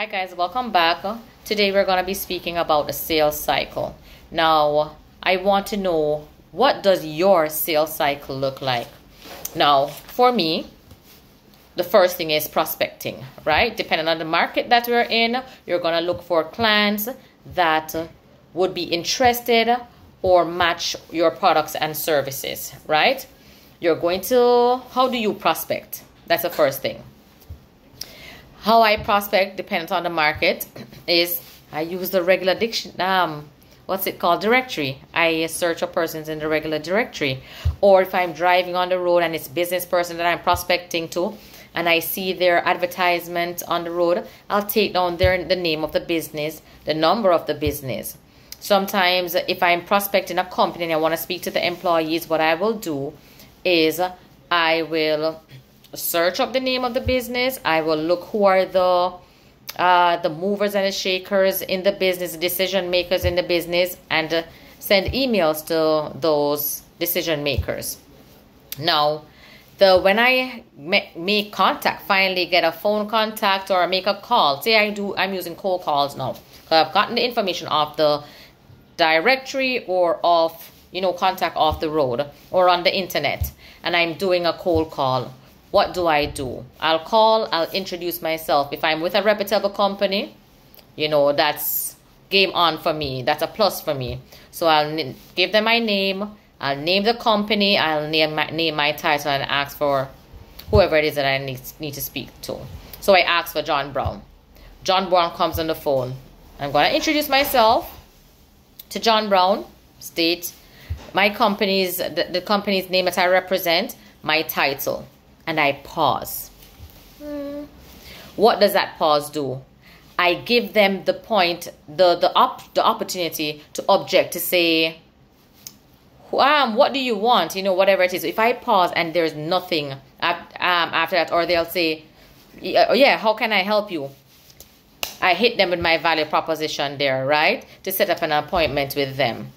Hi guys, welcome back. Today we're going to be speaking about the sales cycle. Now, I want to know what does your sales cycle look like? Now, for me, the first thing is prospecting, right? Depending on the market that we're in, you're going to look for clients that would be interested or match your products and services, right? You're going to, how do you prospect? That's the first thing how I prospect, depends on the market, is I use the regular diction, um, what's it called, directory. I search for persons in the regular directory. Or if I'm driving on the road and it's business person that I'm prospecting to, and I see their advertisement on the road, I'll take down their the name of the business, the number of the business. Sometimes if I'm prospecting a company and I want to speak to the employees, what I will do is I will search up the name of the business. I will look who are the uh, the movers and the shakers in the business, decision makers in the business, and uh, send emails to those decision makers. Now, the when I make contact, finally get a phone contact or make a call. Say I do, I'm using cold calls now. I've gotten the information off the directory or off, you know, contact off the road or on the internet, and I'm doing a cold call what do I do? I'll call, I'll introduce myself. If I'm with a reputable company, you know, that's game on for me. That's a plus for me. So I'll give them my name. I'll name the company. I'll name my, name my title and ask for whoever it is that I need, need to speak to. So I ask for John Brown. John Brown comes on the phone. I'm going to introduce myself to John Brown, state my company's, the, the company's name that I represent, my title and I pause. Mm. What does that pause do? I give them the point, the the op, the opportunity to object, to say, um, what do you want? You know, whatever it is. If I pause and there's nothing um, after that, or they'll say, yeah, how can I help you? I hit them with my value proposition there, right? To set up an appointment with them.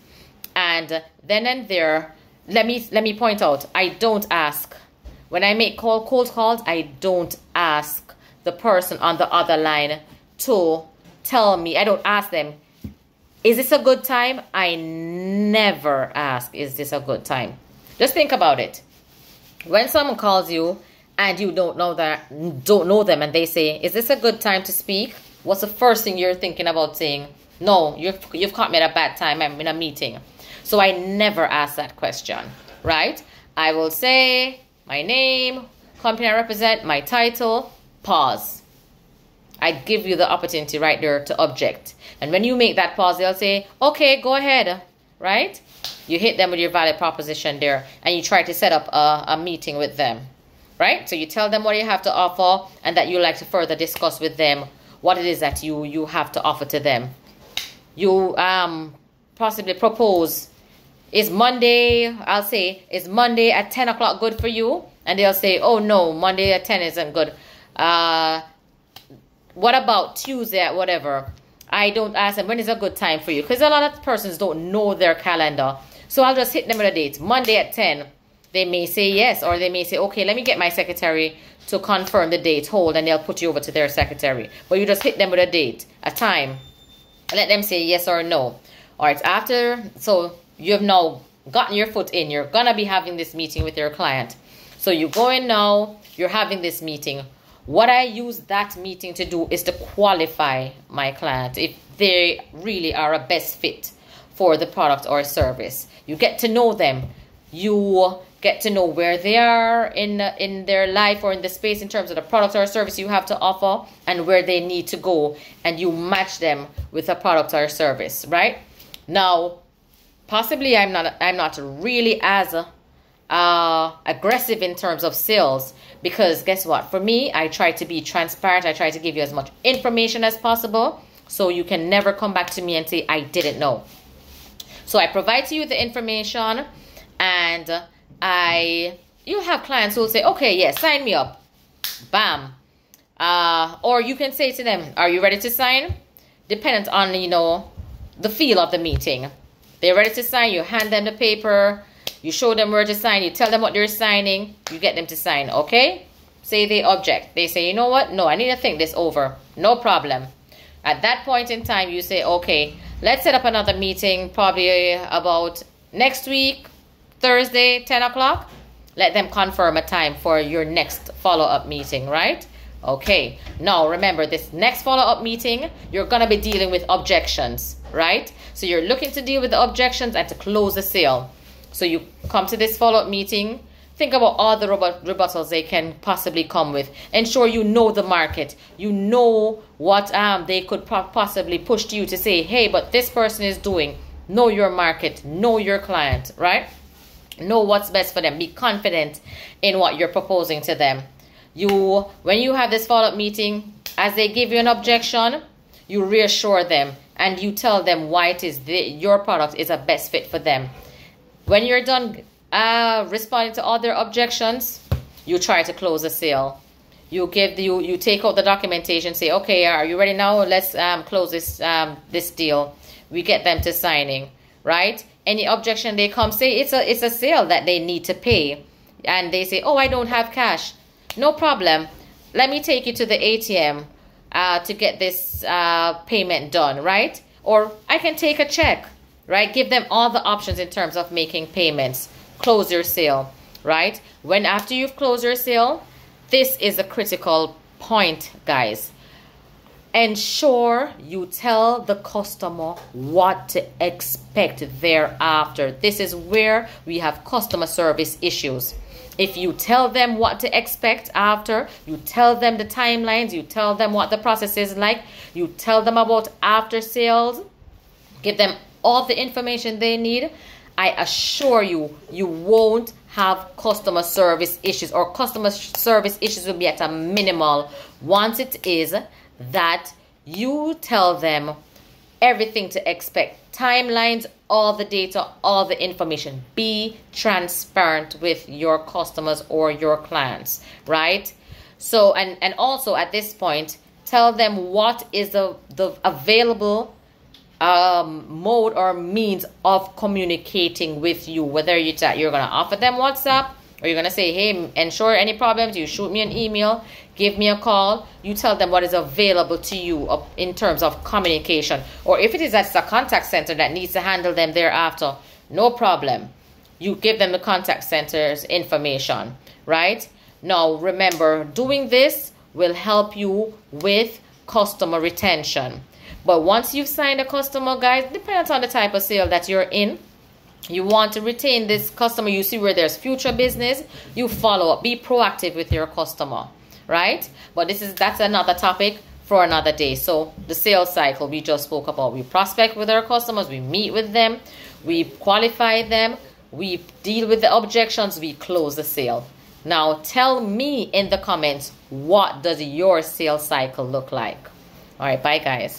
And then and there, let me let me point out, I don't ask when I make call, cold calls, I don't ask the person on the other line to tell me. I don't ask them, is this a good time? I never ask, is this a good time? Just think about it. When someone calls you and you don't know that, don't know them, and they say, "Is this a good time to speak?" What's the first thing you're thinking about saying? No, you've you've caught me at a bad time. I'm in a meeting, so I never ask that question. Right? I will say, my name, company I represent, my title, pause. I give you the opportunity right there to object. And when you make that pause, they'll say, okay, go ahead, right? You hit them with your valid proposition there and you try to set up a, a meeting with them, right? So you tell them what you have to offer and that you like to further discuss with them what it is that you, you have to offer to them. You um, possibly propose is Monday, I'll say, is Monday at 10 o'clock good for you? And they'll say, oh no, Monday at 10 isn't good. Uh, what about Tuesday at whatever? I don't ask them when is a good time for you because a lot of persons don't know their calendar. So I'll just hit them with a date. Monday at 10. They may say yes or they may say, okay, let me get my secretary to confirm the date. Hold and they'll put you over to their secretary. But you just hit them with a date, a time. Let them say yes or no. All right, after, so you have now gotten your foot in. You're going to be having this meeting with your client. So you go in now, you're having this meeting. What I use that meeting to do is to qualify my client if they really are a best fit for the product or service. You get to know them. You get to know where they are in in their life or in the space in terms of the product or service you have to offer and where they need to go and you match them with a product or service, right? Now, possibly I'm not I'm not really as uh, aggressive in terms of sales because guess what? For me, I try to be transparent. I try to give you as much information as possible so you can never come back to me and say I didn't know. So I provide to you the information and I you have clients who will say, okay, yes, yeah, sign me up. Bam. Uh, or you can say to them, are you ready to sign? Dependent on, you know, the feel of the meeting. They're ready to sign. You hand them the paper. You show them where to sign. You tell them what they're signing. You get them to sign, okay? say they object. They say, you know what? No, I need to think this over. No problem. At that point in time, you say, okay, let's set up another meeting probably uh, about next week, Thursday, 10 o'clock. Let them confirm a time for your next follow-up meeting, right? Okay, now remember this next follow-up meeting, you're gonna be dealing with objections, right? So you're looking to deal with the objections and to close the sale. So you come to this follow-up meeting, think about all the rebuttals they can possibly come with. Ensure you know the market. You know what um, they could possibly push to you to say, hey, but this person is doing. Know your market, know your client, right? Know what's best for them. Be confident in what you're proposing to them you when you have this follow-up meeting as they give you an objection you reassure them and you tell them why it is the, your product is a best fit for them. When you're done uh, responding to all their objections you try to close a sale. You give the, you you take out the documentation say okay are you ready now? Let's um, close this um, this deal. We get them to signing right? Any objection they come say it's a it's a sale that they need to pay. And they say oh i don't have cash. No problem. Let me take you to the ATM uh, to get this uh, payment done, right? Or I can take a check, right? Give them all the options in terms of making payments. Close your sale, right? When after you've closed your sale, this is a critical point, guys. Ensure you tell the customer what to expect thereafter. This is where we have customer service issues if you tell them what to expect after, you tell them the timelines, you tell them what the process is like, you tell them about after sales, give them all the information they need, I assure you, you won't have customer service issues or customer service issues will be at a minimal. Once it is that you tell them everything to expect timelines, all the data, all the information. Be transparent with your customers or your clients, right? So, and, and also at this point, tell them what is the, the available um, mode or means of communicating with you. Whether you you're to offer them WhatsApp or you're to say, hey, ensure any problems, you shoot me an email give me a call. You tell them what is available to you in terms of communication. Or if it is at a contact center that needs to handle them thereafter, no problem. You give them the contact center's information, right? Now, remember, doing this will help you with customer retention. But once you've signed a customer, guys, depends on the type of sale that you're in. You want to retain this customer. You see where there's future business. You follow up. Be proactive with your customer right? But this is that's another topic for another day. So the sales cycle we just spoke about. We prospect with our customers, we meet with them, we qualify them, we deal with the objections, we close the sale. Now tell me in the comments what does your sales cycle look like? All right, bye guys.